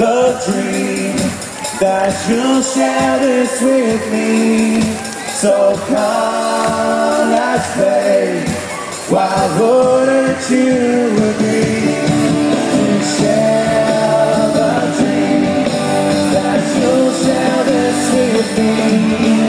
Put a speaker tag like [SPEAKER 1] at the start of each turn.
[SPEAKER 1] the dream that you'll share this with me. So come, let's play. Why wouldn't you agree to share the dream that you'll share this with me?